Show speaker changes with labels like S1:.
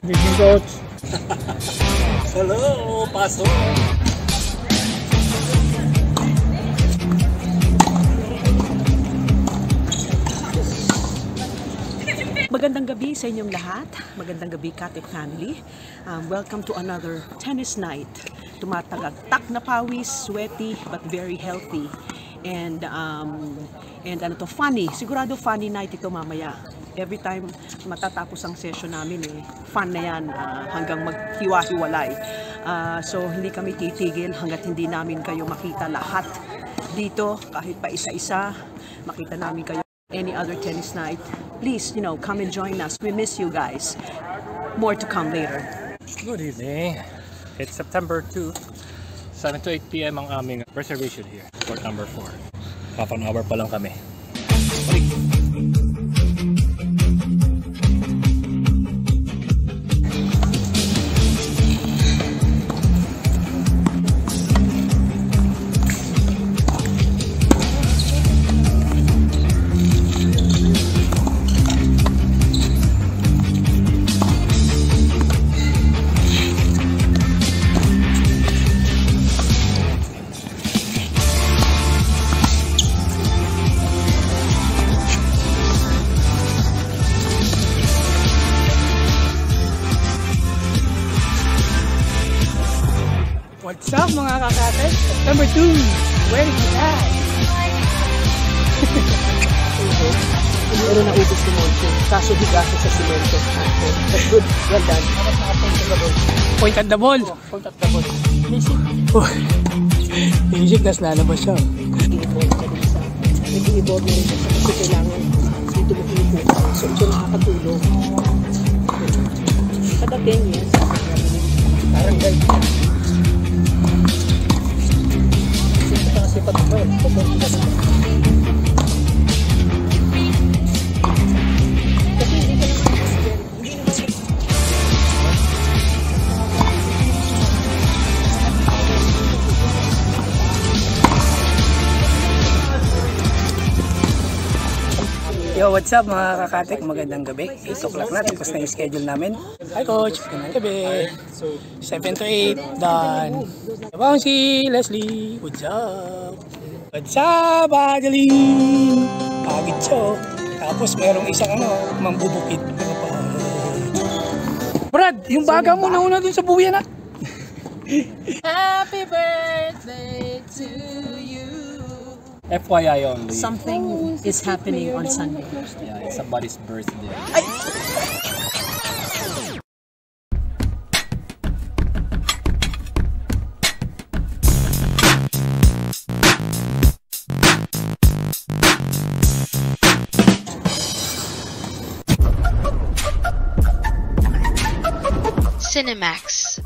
S1: Evening, coach.
S2: Hello, pasok.
S3: Magandang gabi sa inyong lahat. Magandang gabi, Katek family. Um, welcome to another tennis night. Tumatagagtak na pawis, sweaty, but very healthy. And, um, and ano to, funny. Sigurado funny night ito mamaya. Every time matatapos ang session namin, eh, fun na yan ah, hanggang maghiwa-hiwalay. Ah, so, hindi kami titigil hanggat hindi namin kayo makita lahat dito, kahit pa isa-isa, makita namin kayo any other tennis night, please, you know, come and join us. We miss you guys. More to come later.
S2: Good evening. It's September 2, 7 to 8 p.m. ang aming reservation here. Court number 4. Half an hour pa lang kami. Balik.
S1: What's up mga kakate? September 2, where is that?
S3: Pero naubos si Moncho. Kaso higaso sa simento. That's good. Well done.
S1: Point at the ball.
S3: Point at the ball.
S1: Music, tas lalabas siya.
S3: Nag-i-evolve ka din sa... Nag-i-evolve na rin siya kasi kailangan dito mo pinupuka. So
S1: Yo, what's up mga kakatek? Magandang gabi. 8 o'clock na. Tapos na yung schedule namin. Hi coach, magandang gabi. 7 to 8, done. Abang si Leslie. What's up? What's up, Adeline? Pagid siya oh. Tapos merong isang ano, mambubukit. Brad, yung baga mo nauna dun sa buya na.
S3: Happy birthday to you.
S2: FYI only.
S3: Something is happening on Sunday.
S2: Yeah, it's somebody's birthday.
S4: Cinemax.